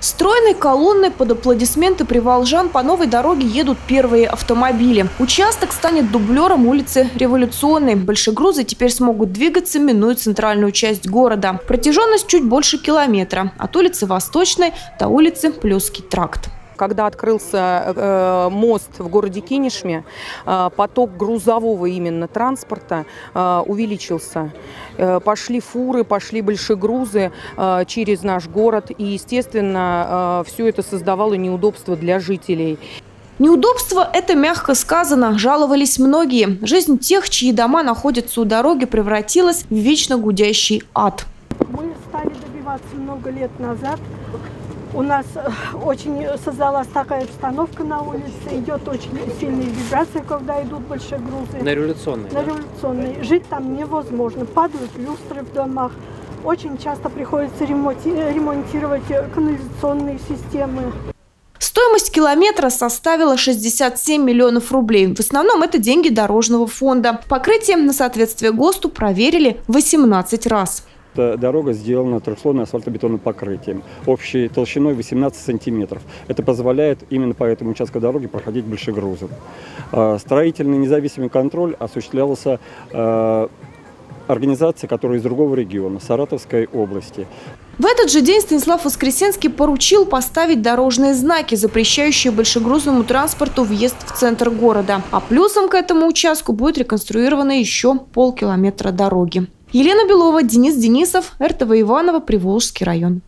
Стройной колонной под аплодисменты приволжан по новой дороге едут первые автомобили. Участок станет дублером улицы Революционной. Большегрузы теперь смогут двигаться, минуя центральную часть города. Протяженность чуть больше километра. От улицы Восточной до улицы Плюский тракт когда открылся э, мост в городе Кинешме, э, поток грузового именно транспорта э, увеличился. Пошли фуры, пошли большегрузы через наш город. И, естественно, все это создавало неудобства для жителей. Неудобство – это мягко сказано. Жаловались многие. Жизнь тех, чьи дома находятся у дороги, превратилась в вечно гудящий ад. Мы стали добиваться много лет назад у нас э, очень создалась такая обстановка на улице, идет очень сильные вибрации, когда идут большие грузы. На революционной? На революционной. Жить там невозможно, падают люстры в домах. Очень часто приходится ремонтировать канализационные системы. Стоимость километра составила 67 миллионов рублей. В основном это деньги дорожного фонда. Покрытие на соответствие ГОСТу проверили 18 раз. Дорога сделана трехслойным асфальтобетонным покрытием общей толщиной 18 сантиметров. Это позволяет именно по этому участку дороги проходить большегрузом. А, строительный независимый контроль осуществлялся а, организацией, которая из другого региона, Саратовской области. В этот же день Станислав Воскресенский поручил поставить дорожные знаки, запрещающие большегрузному транспорту въезд в центр города. А плюсом к этому участку будет реконструировано еще полкилометра дороги. Елена Белова, Денис Денисов, РТВ Иваново, Приволжский район.